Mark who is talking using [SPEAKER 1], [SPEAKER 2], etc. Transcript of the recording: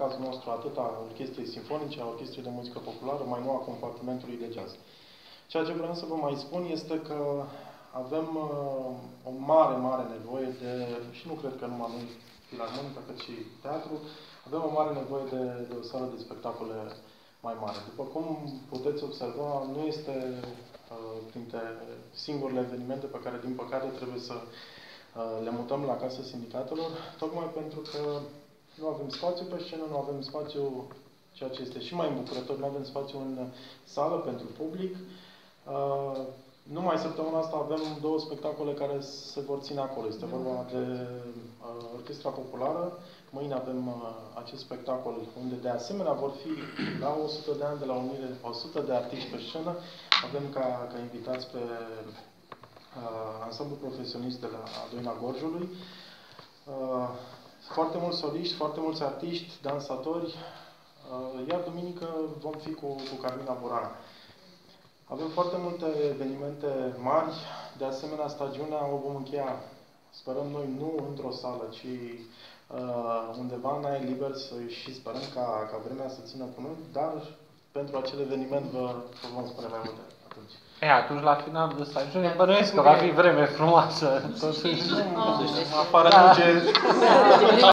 [SPEAKER 1] cazul nostru atât a orchestrei sinfonice, a orchestrei de muzică populară, mai nou a compartimentului de jazz. Ceea ce vreau să vă mai spun este că avem uh, o mare, mare nevoie de, și nu cred că numai noi, filarmonică, cât și teatru, avem o mare nevoie de, de o sală de spectacole mai mare. După cum puteți observa, nu este uh, printre singurele evenimente pe care, din păcate, trebuie să uh, le mutăm la Casa Sindicatelor, tocmai pentru că nu avem spațiu pe scenă, nu avem spațiu, ceea ce este și mai îmbucurător, nu avem spațiu în sală pentru public. Uh, numai săptămâna asta avem două spectacole care se vor ține acolo. Este vorba de uh, Orchestra Populară. Mâine avem uh, acest spectacol unde de asemenea vor fi la 100 de ani de la unire 100 de artiști pe scenă. Avem ca, ca invitați pe uh, ansamblu profesionist de la Doina Gorjului. Uh, foarte mulți soliști, foarte mulți artiști, dansatori, uh, iar duminică vom fi cu, cu Carmina Burana. Avem foarte multe evenimente mari, de asemenea stagiunea o vom încheia, sperăm noi, nu într-o sală, ci uh, undeva în aer liber să, și sperăm ca, ca vremea să țină cu noi, dar pentru acel eveniment vă, vă vom spune mai multe atunci.
[SPEAKER 2] E, atunci la final de stagiune bănuiesc că va fi vreme frumoasă. Totuși,
[SPEAKER 1] Afară nu ce...